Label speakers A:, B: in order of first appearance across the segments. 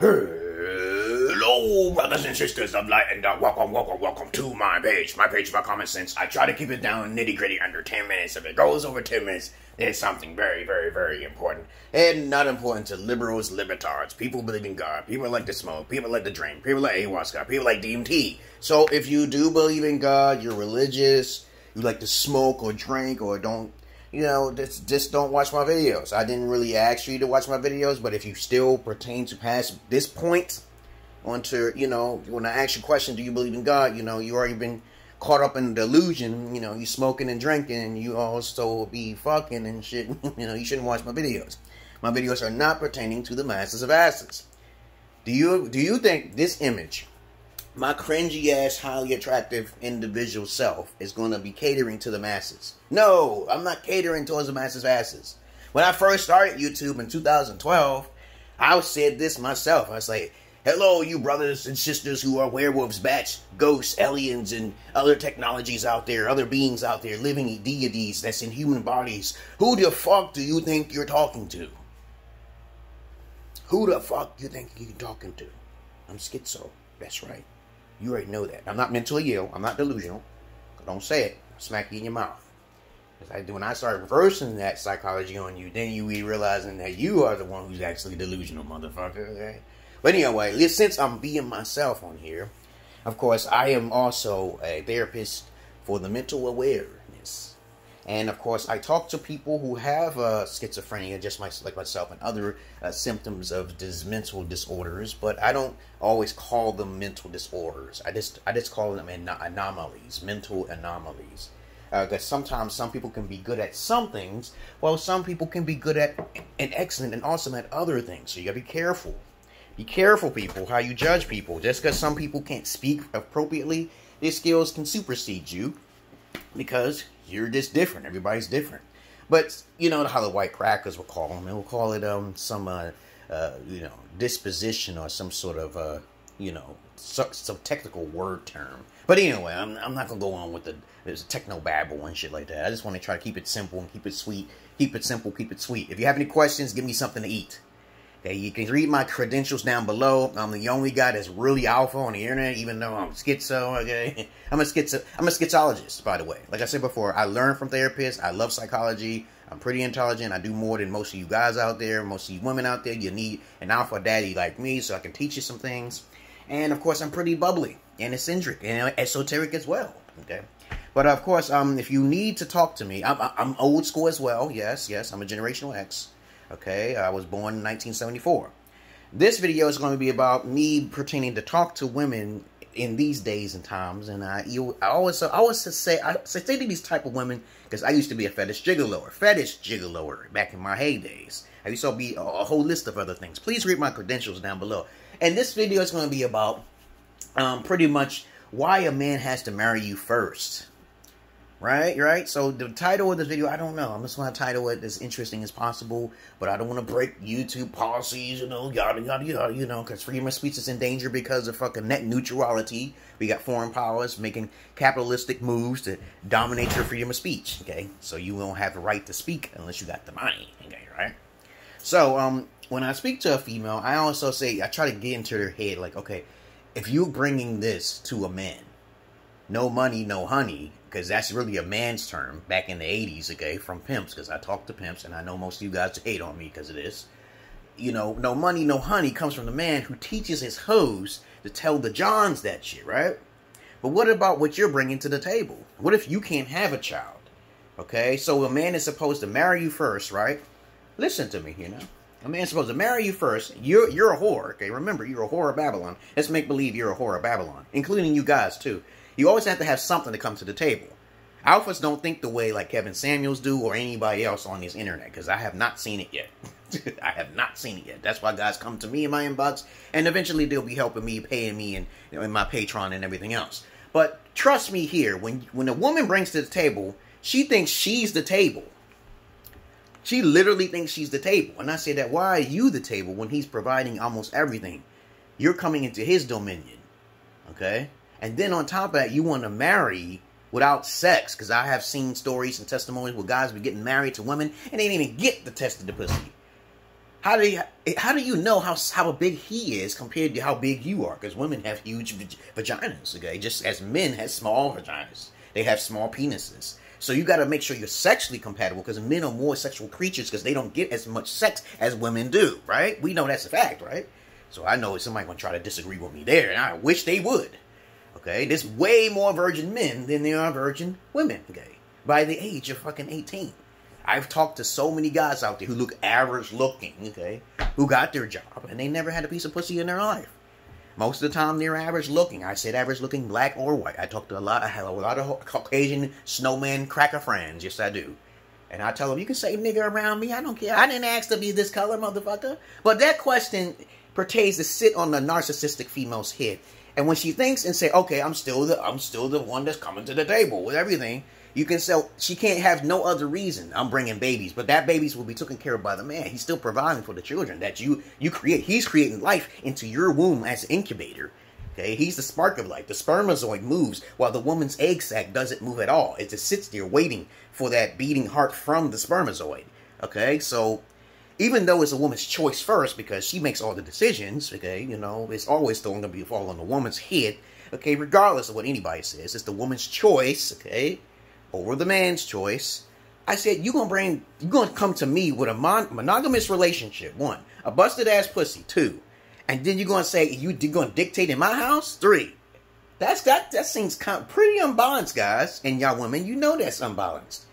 A: Hello, brothers and sisters of light and dark. Welcome, welcome, welcome to my page. My page about common sense. I try to keep it down nitty gritty under 10 minutes. If it goes over 10 minutes, there's something very, very, very important. And not important to liberals, libertards, people believe in God, people like to smoke, people like to drink, people like ayahuasca, people like DMT. So if you do believe in God, you're religious, you like to smoke or drink or don't you know, just just don't watch my videos. I didn't really ask you to watch my videos, but if you still pertain to past this point, onto you know, when I ask you a question, do you believe in God? You know, you already been caught up in delusion. You know, you smoking and drinking, and you also be fucking and shit. you know, you shouldn't watch my videos. My videos are not pertaining to the masses of asses. Do you do you think this image my cringy ass, highly attractive individual self is going to be catering to the masses. No, I'm not catering towards the masses' asses. When I first started YouTube in 2012, I said this myself. I was like, hello, you brothers and sisters who are werewolves, bats, ghosts, aliens, and other technologies out there, other beings out there, living deities that's in human bodies. Who the fuck do you think you're talking to? Who the fuck do you think you're talking to? I'm schizo. That's right. You already know that. I'm not mentally ill. I'm not delusional. Don't say it. I'll smack you in your mouth. I, when I start reversing that psychology on you, then you be realizing that you are the one who's actually delusional, motherfucker. Okay? But anyway, since I'm being myself on here, of course, I am also a therapist for the mental aware and of course, I talk to people who have uh, schizophrenia, just my, like myself, and other uh, symptoms of dis- mental disorders. But I don't always call them mental disorders. I just I just call them an- anomalies, mental anomalies. Because uh, sometimes some people can be good at some things, while some people can be good at and excellent and awesome at other things. So you gotta be careful. Be careful, people, how you judge people. Just because some people can't speak appropriately, their skills can supersede you because you're just different. Everybody's different. But you know how the white crackers will call them. They will call it um some uh, uh you know disposition or some sort of uh you know some, some technical word term. But anyway, I'm I'm not gonna go on with the there's techno babble and shit like that. I just want to try to keep it simple and keep it sweet. Keep it simple. Keep it sweet. If you have any questions, give me something to eat. Okay, you can read my credentials down below. I'm the only guy that's really alpha on the internet, even though I'm schizo. Okay, I'm a schizo. I'm a schizologist, by the way. Like I said before, I learn from therapists. I love psychology. I'm pretty intelligent. I do more than most of you guys out there, most of you women out there. You need an alpha daddy like me, so I can teach you some things. And of course, I'm pretty bubbly and eccentric and esoteric as well. Okay. But of course, um, if you need to talk to me, I'm, I'm old school as well. Yes, yes, I'm a generational X. Okay, I was born in 1974. This video is going to be about me pretending to talk to women in these days and times, and I you I always I always say I say to these type of women because I used to be a fetish gigolo, fetish gigolo back in my heydays. I used to be a, a whole list of other things. Please read my credentials down below. And this video is going to be about um, pretty much why a man has to marry you first. Right, right. So the title of this video, I don't know. I'm just going to title it as interesting as possible, but I don't want to break YouTube policies, you know, yada yada yada, you know, because freedom of speech is in danger because of fucking net neutrality. We got foreign powers making capitalistic moves to dominate your freedom of speech. Okay, so you don't have the right to speak unless you got the money. Okay, right. So um, when I speak to a female, I also say I try to get into their head, like, okay, if you're bringing this to a man, no money, no honey, because that's really a man's term back in the 80s, okay, from pimps, because I talk to pimps, and I know most of you guys hate on me because of this. You know, no money, no honey comes from the man who teaches his hoes to tell the Johns that shit, right? But what about what you're bringing to the table? What if you can't have a child? Okay, so a man is supposed to marry you first, right? Listen to me, you know. A man's supposed to marry you first. You're you're a whore, okay? Remember, you're a whore of Babylon. Let's make believe you're a whore of Babylon, including you guys too. You always have to have something to come to the table. Alphas don't think the way like Kevin Samuels do or anybody else on this internet because I have not seen it yet. I have not seen it yet. That's why guys come to me in my inbox and eventually they'll be helping me, paying me, and you know, in my Patreon and everything else. But trust me here, when when a woman brings to the table, she thinks she's the table. She literally thinks she's the table. And I say that why are you the table when he's providing almost everything? You're coming into his dominion. Okay? And then on top of that, you want to marry without sex. Because I have seen stories and testimonies where guys be getting married to women and they didn't even get the test of the pussy. How do you, how do you know how how big he is compared to how big you are? Because women have huge vaginas, okay? Just as men have small vaginas, they have small penises. So you got to make sure you're sexually compatible because men are more sexual creatures because they don't get as much sex as women do, right? We know that's a fact, right? So I know somebody gonna try to disagree with me there, and I wish they would. Okay, there's way more virgin men than there are virgin women. Okay, by the age of fucking 18. I've talked to so many guys out there who look average looking, okay, who got their job and they never had a piece of pussy in their life. Most of the time, they're average looking. I said average looking, black or white. I talked to a lot. I have a lot of Caucasian snowman cracker friends. Yes, I do. And I tell them, you can say nigger around me. I don't care. I didn't ask to be this color, motherfucker. But that question pertains to sit on the narcissistic female's head. And when she thinks and say, okay, I'm still the I'm still the one that's coming to the table with everything, you can sell. She can't have no other reason. I'm bringing babies, but that babies will be taken care of by the man. He's still providing for the children that you you create. He's creating life into your womb as an incubator. Okay, he's the spark of life. The spermatozoid moves while the woman's egg sac doesn't move at all. It just sits there waiting for that beating heart from the spermatozoid. Okay, so even though it's a woman's choice first because she makes all the decisions, okay, you know, it's always still going to be fall on the woman's head, okay, regardless of what anybody says. It's the woman's choice, okay, over the man's choice. I said, you're going to bring, you're going to come to me with a mon- monogamous relationship, one. A busted ass pussy, two. And then you're going to say, you, you're going to dictate in my house, three. That's that, that seems kind of pretty unbalanced, guys. And y'all women, you know that's unbalanced.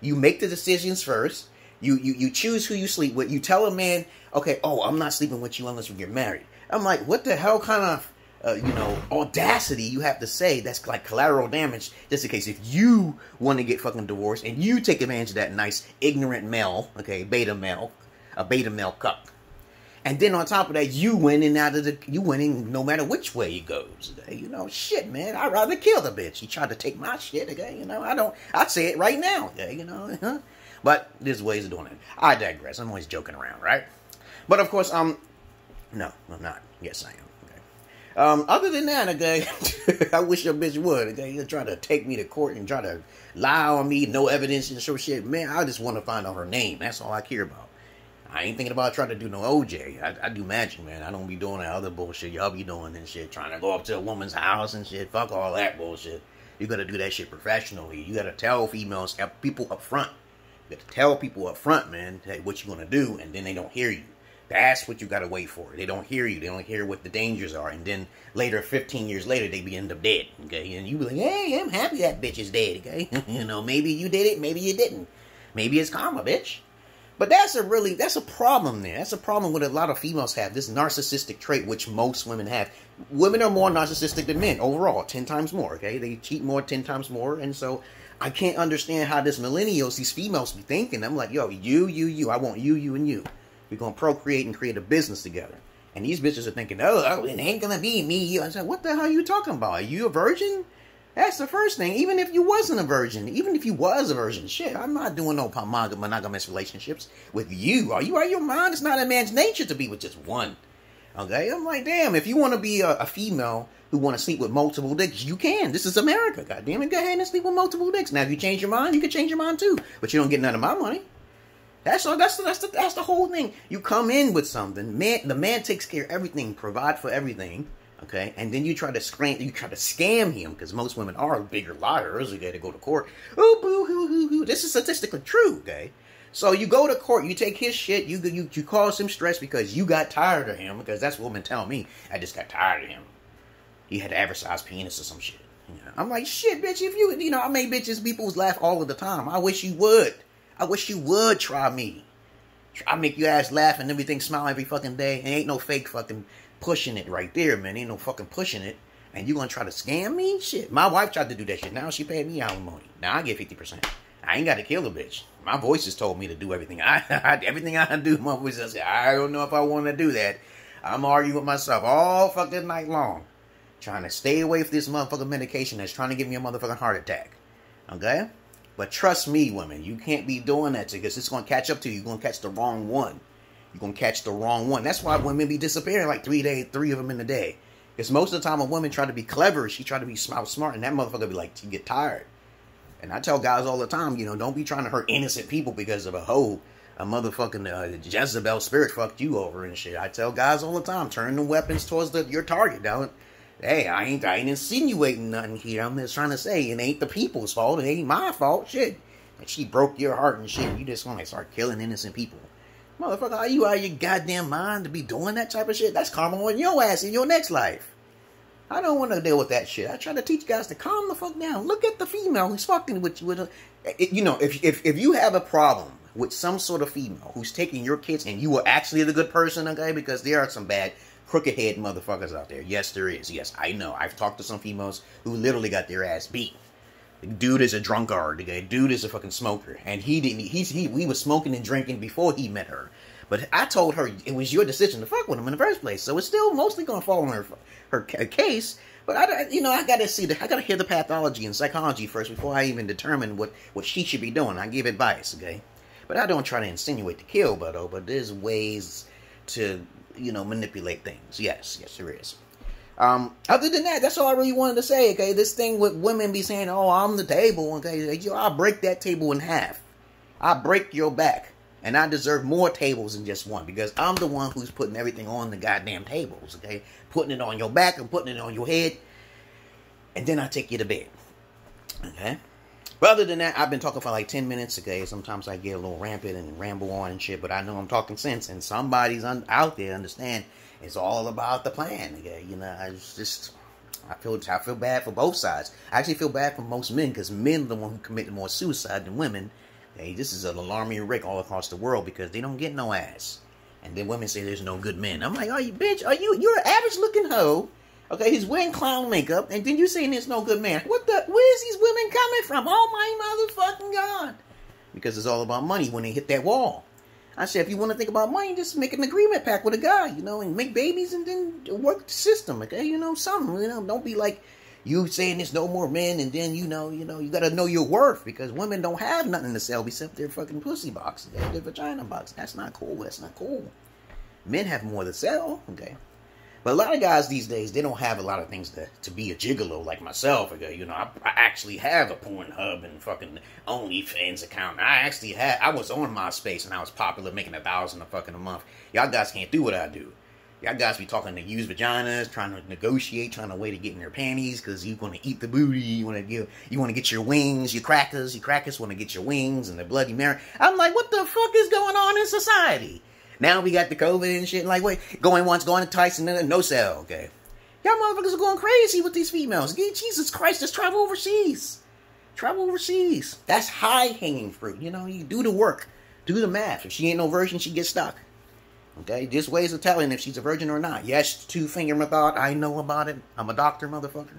A: You make the decisions first. You, you, you choose who you sleep with. You tell a man, okay, oh, I'm not sleeping with you unless we get married. I'm like, what the hell kind of uh, you know, audacity you have to say that's like collateral damage just in case if you want to get fucking divorced and you take advantage of that nice ignorant male, okay, beta male, a beta male cuck. And then on top of that, you winning out of the, you winning no matter which way he goes. You know, shit, man, I'd rather kill the bitch. He tried to take my shit, okay? You know, I don't, I'd say it right now, okay? You know, but there's ways of doing it. I digress. I'm always joking around, right? But of course, um, no, I'm not. Yes, I am. Um, other than that, okay, I wish your bitch would. Okay, you try to take me to court and try to lie on me, no evidence and so shit. Man, I just want to find out her name. That's all I care about. I ain't thinking about trying to do no OJ. I, I do magic, man. I don't be doing that other bullshit y'all be doing and shit. Trying to go up to a woman's house and shit. Fuck all that bullshit. You gotta do that shit professionally. You gotta tell females, people up front. You gotta tell people up front, man, hey, what you're gonna do, and then they don't hear you. That's what you got to wait for. They don't hear you. They don't hear what the dangers are. And then later, 15 years later, they be end up dead. Okay. And you be like, hey, I'm happy that bitch is dead. Okay. you know, maybe you did it. Maybe you didn't. Maybe it's karma, bitch. But that's a really, that's a problem there. That's a problem with a lot of females have. This narcissistic trait, which most women have. Women are more narcissistic than men overall, 10 times more. Okay. They cheat more, 10 times more. And so I can't understand how this millennials, these females be thinking. I'm like, yo, you, you, you. I want you, you, and you. We're gonna procreate and create a business together. And these bitches are thinking, oh, oh it ain't gonna be me. You. I said, what the hell are you talking about? Are you a virgin? That's the first thing. Even if you wasn't a virgin, even if you was a virgin, shit, I'm not doing no monogamous relationships with you. Are you of your mind? It's not a man's nature to be with just one. Okay, I'm like, damn. If you want to be a, a female who want to sleep with multiple dicks, you can. This is America. God damn it, go ahead and sleep with multiple dicks. Now, if you change your mind, you can change your mind too. But you don't get none of my money. That's all. that's the, that's the that's the whole thing. You come in with something, man. The man takes care of everything, provide for everything, okay. And then you try to scram, you try to scam him because most women are bigger liars. You got to go to court. Oh boo hoo hoo hoo. This is statistically true, okay. So you go to court, you take his shit, you you you cause him stress because you got tired of him because that's what women tell me. I just got tired of him. He had advertised penis or some shit. I'm like shit, bitch. If you you know I make bitches people laugh all of the time. I wish you would. I wish you would try me. I make you ass laugh and everything smile every fucking day. And ain't no fake fucking pushing it right there, man. Ain't no fucking pushing it. And you gonna try to scam me? Shit. My wife tried to do that shit. Now she paid me alimony. Now I get 50%. I ain't got to kill the bitch. My voice just told me to do everything. I, I everything I do, my voice says, I don't know if I want to do that. I'm arguing with myself all fucking night long. Trying to stay away from this motherfucking medication that's trying to give me a motherfucking heart attack. Okay? But trust me, women, you can't be doing that because it's going to catch up to you. You're going to catch the wrong one. You're going to catch the wrong one. That's why women be disappearing like three days, three of them in a day. Because most of the time a woman try to be clever, she try to be smart, smart, and that motherfucker be like, she get tired. And I tell guys all the time, you know, don't be trying to hurt innocent people because of a hoe a motherfucking uh, Jezebel spirit fucked you over and shit. I tell guys all the time, turn the weapons towards the, your target. Don't. Hey, I ain't I ain't insinuating nothing here. I'm just trying to say it ain't the people's fault. It ain't my fault. Shit. And she broke your heart and shit. You just want to start killing innocent people. Motherfucker, are you out of your goddamn mind to be doing that type of shit? That's karma on your ass in your next life. I don't want to deal with that shit. I try to teach guys to calm the fuck down. Look at the female who's fucking with you. With a, you know, if, if if you have a problem with some sort of female who's taking your kids and you are actually the good person, okay? Because there are some bad crooked head motherfuckers out there. Yes, there is. Yes, I know. I've talked to some females who literally got their ass beat. The dude is a drunkard. The dude is a fucking smoker, and he didn't. He's he. We was smoking and drinking before he met her. But I told her it was your decision to fuck with him in the first place, so it's still mostly gonna fall on her her case. But I, you know, I gotta see the, I gotta hear the pathology and psychology first before I even determine what what she should be doing. I give advice, okay? But I don't try to insinuate to kill, but oh, but there's ways to you know manipulate things. Yes, yes, there is. Um, other than that, that's all I really wanted to say. Okay, this thing with women be saying, "Oh, I'm the table." Okay, I'll break that table in half. I'll break your back, and I deserve more tables than just one because I'm the one who's putting everything on the goddamn tables. Okay, putting it on your back and putting it on your head, and then I take you to bed. Okay. But other than that, I've been talking for like 10 minutes, okay? Sometimes I get a little rampant and ramble on and shit, but I know I'm talking sense, and somebody's un- out there understand it's all about the plan, okay? You know, I just, I feel, I feel bad for both sides. I actually feel bad for most men, because men are the one who commit more suicide than women. Hey, this is an alarming wreck all across the world, because they don't get no ass. And then women say there's no good men. I'm like, are you, bitch, are you, you're an average looking hoe Okay, he's wearing clown makeup, and then you're saying there's no good man. What the? Where's these women coming from? Oh my motherfucking god! Because it's all about money when they hit that wall. I said, if you want to think about money, just make an agreement pack with a guy, you know, and make babies and then work the system. Okay, you know, something. You know, don't be like you saying there's no more men, and then you know, you know, you got to know your worth because women don't have nothing to sell except their fucking pussy box, their vagina box. That's not cool. That's not cool. Men have more to sell. Okay. But a lot of guys these days, they don't have a lot of things to, to be a gigolo like myself. You know, I, I actually have a Pornhub and fucking OnlyFans account. I actually had, I was on MySpace and I was popular making a thousand a fucking a month. Y'all guys can't do what I do. Y'all guys be talking to use vaginas, trying to negotiate, trying to way to get in their panties because you want to eat the booty. You want to give, you want to get your wings, your crackers. Your crackers want to get your wings and the Bloody Mary. I'm like, what the fuck is going on in society? Now we got the COVID and shit. Like, wait, going once, going to Tyson, and no sell. Okay. Y'all motherfuckers are going crazy with these females. Jesus Christ, just travel overseas. Travel overseas. That's high hanging fruit. You know, you do the work, do the math. If she ain't no virgin, she gets stuck. Okay, this ways of telling if she's a virgin or not. Yes, two finger method. I know about it. I'm a doctor, motherfucker.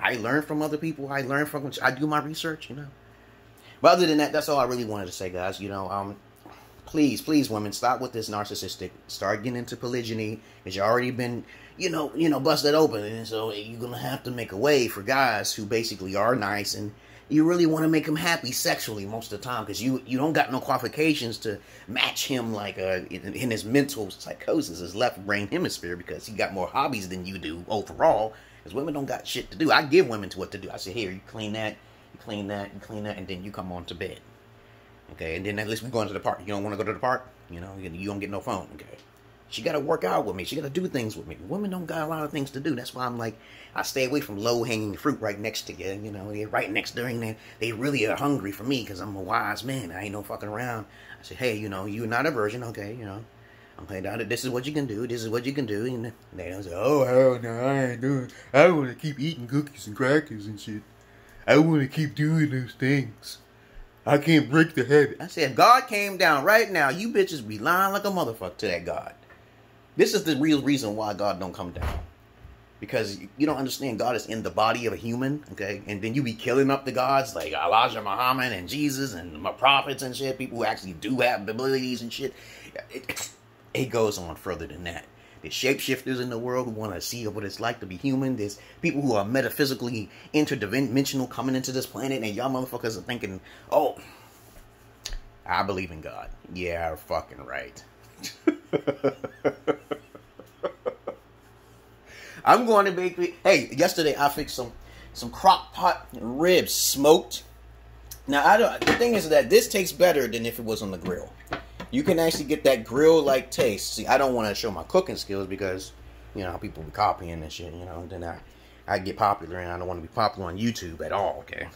A: I learn from other people. I learn from. I do my research. You know. But other than that, that's all I really wanted to say, guys. You know, um, please, please, women, stop with this narcissistic. Start getting into polygyny, because you already been, you know, you know, busted open, and so you're gonna have to make a way for guys who basically are nice and you really want to make him happy sexually most of the time because you you don't got no qualifications to match him like uh, in, in, his mental psychosis, his left brain hemisphere because he got more hobbies than you do overall. Because women don't got shit to do. I give women to what to do. I say, here, you clean that, you clean that, you clean that, and then you come on to bed. Okay, and then at least we're going to the park. You don't want to go to the park, you know, you don't get no phone. Okay, she got to work out with me. She got to do things with me. Women don't got a lot of things to do. That's why I'm like, I stay away from low hanging fruit right next to you. You know, they're right next during that. They really are hungry for me because I'm a wise man. I ain't no fucking around. I say, hey, you know, you're not a virgin, okay? You know, okay, now this is what you can do. This is what you can do. And they don't say, oh hell no, I ain't doing. I want to keep eating cookies and crackers and shit. I want to keep doing those things. I can't break the habit. I said, God came down right now. You bitches be lying like a motherfucker to that God. This is the real reason why God don't come down. Because you don't understand God is in the body of a human, okay? And then you be killing up the gods like Elijah Muhammad and Jesus and my prophets and shit, people who actually do have abilities and shit. It, it goes on further than that. There's shapeshifters in the world who want to see what it's like to be human. There's people who are metaphysically interdimensional coming into this planet, and y'all motherfuckers are thinking, oh, I believe in God. Yeah, fucking right. I'm going to bakery. Hey, yesterday I fixed some some crock pot ribs smoked. Now I don't. The thing is that this tastes better than if it was on the grill. You can actually get that grill like taste. See, I don't want to show my cooking skills because, you know, people be copying and shit, you know, then I, I get popular and I don't want to be popular on YouTube at all, okay?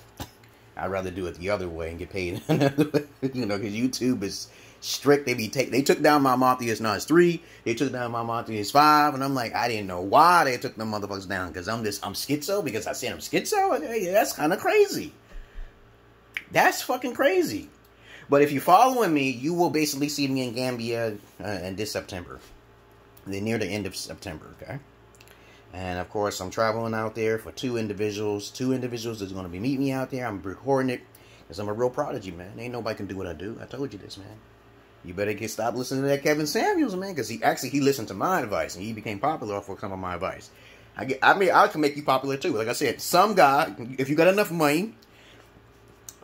A: I'd rather do it the other way and get paid, you know, because YouTube is strict. They be take they took down my Marthious Nas three. They took down my Marthious five, and I'm like, I didn't know why they took them motherfuckers down because I'm just I'm schizo because I said I'm schizo. That's kind of crazy. That's fucking crazy. But if you're following me, you will basically see me in Gambia uh, in this September, the near the end of September. Okay. And of course, I'm traveling out there for two individuals. Two individuals is going to be meeting me out there. I'm recording it because I'm a real prodigy, man. Ain't nobody can do what I do. I told you this, man. You better get stop listening to that Kevin Samuels, man, because he actually he listened to my advice and he became popular for some of my advice. I get, I mean, I can make you popular too. Like I said, some guy, if you got enough money,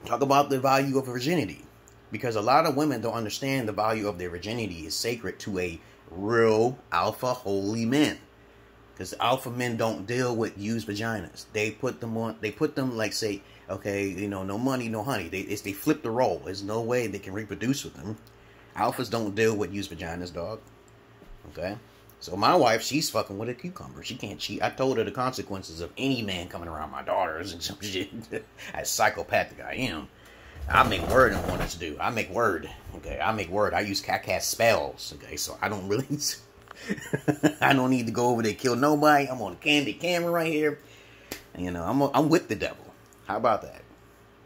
A: talk about the value of virginity, because a lot of women don't understand the value of their virginity is sacred to a real alpha holy man. Because alpha men don't deal with used vaginas. They put them on. They put them like say, okay, you know, no money, no honey. They they flip the role. There's no way they can reproduce with them. Alphas don't deal with used vaginas, dog. Okay? So my wife, she's fucking with a cucumber. She can't cheat. I told her the consequences of any man coming around my daughters and some shit. as psychopathic I am. I make word and want to do. I make word. Okay, I make word. I use cast spells. Okay, so I don't really. I don't need to go over there kill nobody. I'm on candy camera right here. You know, I'm I'm with the devil. How about that?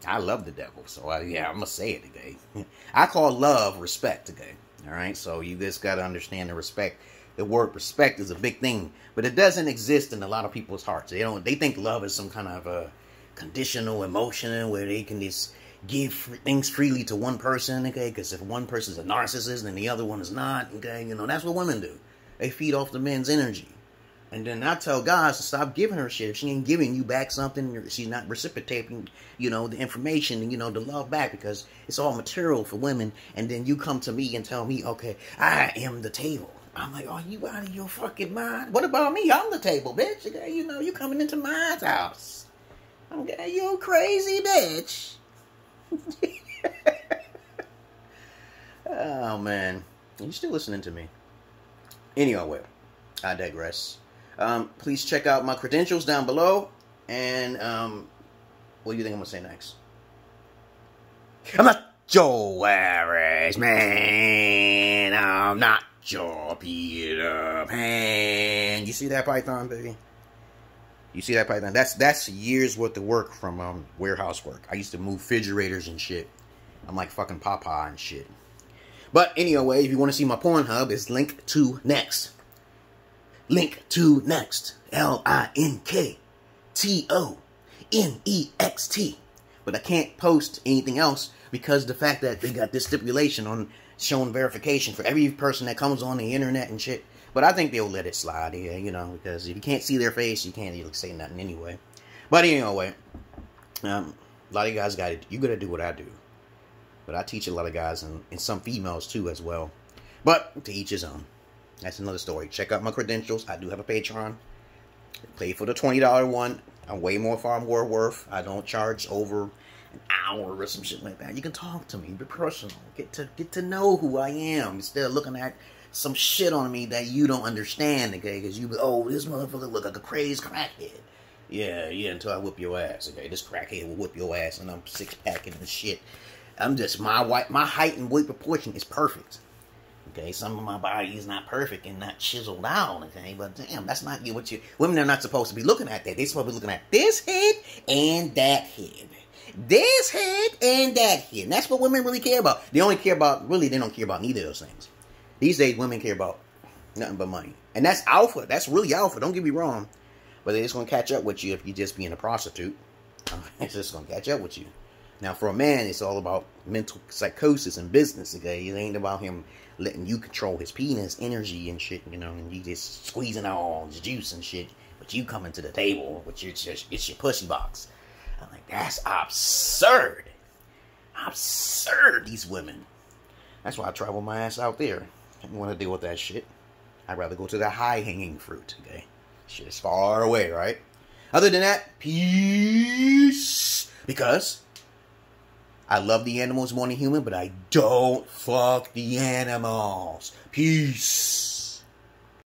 A: I love the devil, so I, yeah, I'm gonna say it today. I call love respect today. All right, so you just gotta understand the respect. The word respect is a big thing, but it doesn't exist in a lot of people's hearts. They don't. They think love is some kind of a conditional emotion where they can just give things freely to one person. Okay, because if one person's a narcissist and the other one is not, okay, you know that's what women do. They feed off the men's energy. And then I tell guys to stop giving her shit. If she ain't giving you back something, she's not reciprocating, you know, the information and, you know, the love back because it's all material for women. And then you come to me and tell me, okay, I am the table. I'm like, are you out of your fucking mind? What about me? I'm the table, bitch. You know, you coming into my house. I'm okay, you crazy bitch. oh, man. You still listening to me. Anyway, I digress. Um, please check out my credentials down below. And um, what do you think I'm going to say next? I'm not Joe Harris, man. I'm not Joe Peter Pan. You see that python, baby? You see that python? That's that's years worth of work from um, warehouse work. I used to move refrigerators and shit. I'm like fucking Papa and shit. But anyway, if you want to see my Pornhub, it's linked to next. Link to next. L I N K T O N E X T. But I can't post anything else because the fact that they got this stipulation on showing verification for every person that comes on the internet and shit. But I think they'll let it slide, yeah, you know, because if you can't see their face, you can't really say nothing anyway. But anyway, um, a lot of guys got it. You gotta do what I do. But I teach a lot of guys and, and some females too as well. But to each his own. That's another story. Check out my credentials. I do have a Patreon. Pay for the $20 one. I'm way more far more worth. I don't charge over an hour or some shit like that. You can talk to me, be personal. Get to get to know who I am instead of looking at some shit on me that you don't understand, okay? Because you be, oh, this motherfucker look like a crazed crackhead. Yeah, yeah, until I whip your ass, okay? This crackhead will whip your ass and I'm six packing and shit. I'm just, my white, my height and weight proportion is perfect. Okay, some of my body is not perfect and not chiseled out. Okay, but damn, that's not. What you women are not supposed to be looking at that. They're supposed to be looking at this head and that head, this head and that head. And that's what women really care about. They only care about really. They don't care about neither of those things. These days, women care about nothing but money, and that's alpha. That's really alpha. Don't get me wrong, but they're just gonna catch up with you if you're just being a prostitute. It's just gonna catch up with you. Now, for a man, it's all about mental psychosis and business. Okay, it ain't about him letting you control his penis energy and shit, you know, and you just squeezing out all his juice and shit. But you coming to the table with your just it's your pussy box. I'm like, that's absurd. Absurd, these women. That's why I travel my ass out there. I don't want to deal with that shit. I'd rather go to the high hanging fruit, okay? Shit is far away, right? Other than that, peace. Because I love the animals more than human, but I don't fuck the animals. Peace.